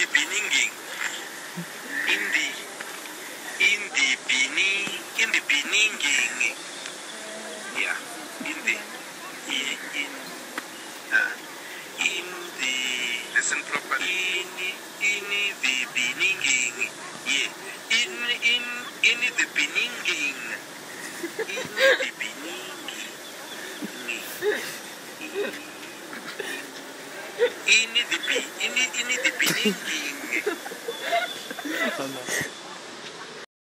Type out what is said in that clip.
the beninging. In the in the bini in the beninging. Yeah. In the in in uh, in the Listen properly. in in the beninging. Yeah. In in in the beninging. In the beninging. In the be in the in the beninging. Ano?